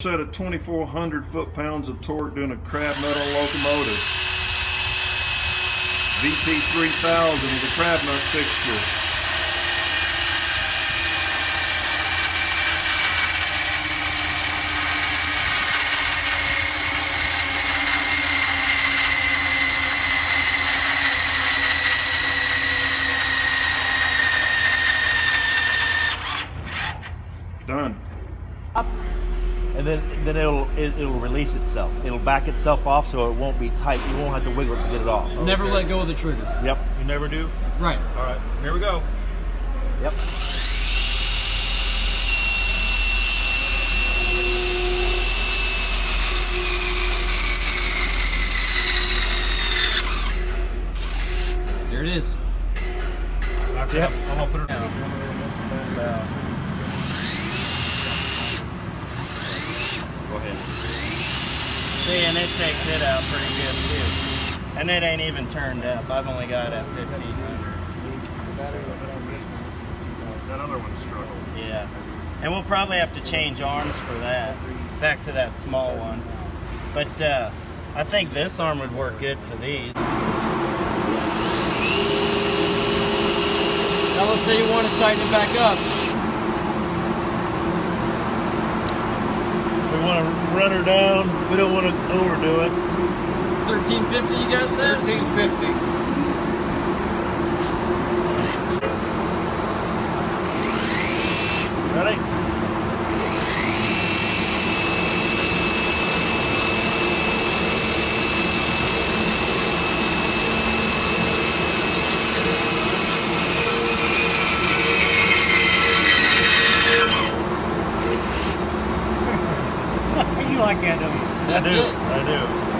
Set at 2,400 foot-pounds of torque doing a crab metal locomotive. VP3000 with a crab nut fixture. Done. And then then it'll it, it'll release itself. It'll back itself off, so it won't be tight. You won't have to wiggle it to get it off. Never let go of the trigger. Yep. You never do? Right. All right, here we go. Yep. There it is. That's Yep. it. I'm gonna put it down. So Go ahead. See, and it takes it out pretty good too. And it ain't even turned up. I've only got a 1500. That other one struggled. Yeah. And we'll probably have to change arms for that. Back to that small one. But uh, I think this arm would work good for these. now let's say you want to tighten it back up. We want to run her down. We don't want to overdo it. 1350 you guys said? 1350. Ready? you like that, don't you? That's I do. it. I do.